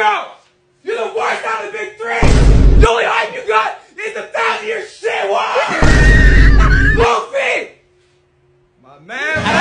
go. You're the worst out of the big three. The only hype you got is the thousand year shit. Wow. Luffy. My man.